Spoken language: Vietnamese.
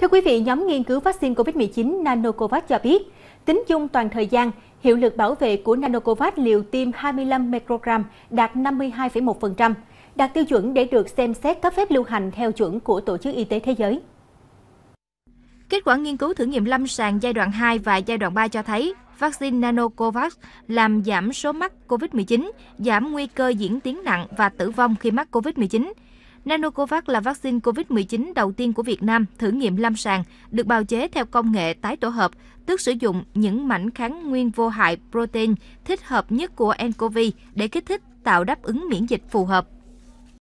Thưa quý vị, nhóm nghiên cứu vaccine COVID-19 Nanocovax cho biết, tính chung toàn thời gian, hiệu lực bảo vệ của Nanocovax liều tiêm 25 microgram đạt 52,1%, đạt tiêu chuẩn để được xem xét cấp phép lưu hành theo chuẩn của Tổ chức Y tế Thế giới. Kết quả nghiên cứu thử nghiệm lâm sàng giai đoạn 2 và giai đoạn 3 cho thấy vaccine Nanocovax làm giảm số mắc COVID-19, giảm nguy cơ diễn tiến nặng và tử vong khi mắc COVID-19. Nanocovax là vaccine COVID-19 đầu tiên của Việt Nam thử nghiệm lâm sàng, được bào chế theo công nghệ tái tổ hợp, tức sử dụng những mảnh kháng nguyên vô hại protein thích hợp nhất của nCoV để kích thích tạo đáp ứng miễn dịch phù hợp.